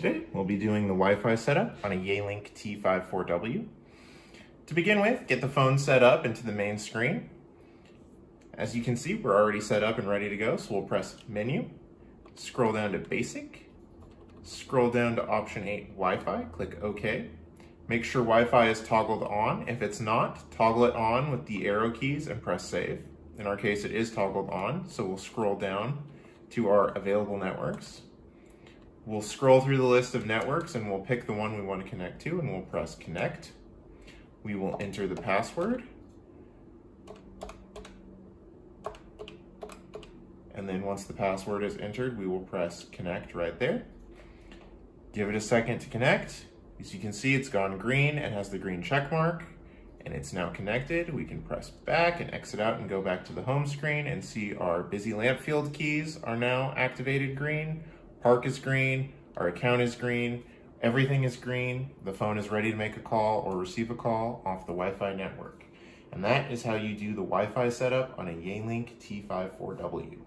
Today, we'll be doing the Wi-Fi setup on a Yealink T54W. To begin with, get the phone set up into the main screen. As you can see, we're already set up and ready to go, so we'll press Menu, scroll down to Basic, scroll down to Option 8 Wi-Fi, click OK. Make sure Wi-Fi is toggled on. If it's not, toggle it on with the arrow keys and press Save. In our case, it is toggled on, so we'll scroll down to our available networks. We'll scroll through the list of networks and we'll pick the one we want to connect to and we'll press connect. We will enter the password. And then once the password is entered, we will press connect right there. Give it a second to connect. As you can see, it's gone green and has the green check mark and it's now connected. We can press back and exit out and go back to the home screen and see our busy lamp field keys are now activated green. Park is green, our account is green, everything is green, the phone is ready to make a call or receive a call off the Wi-Fi network. And that is how you do the Wi-Fi setup on a Yealink T54W.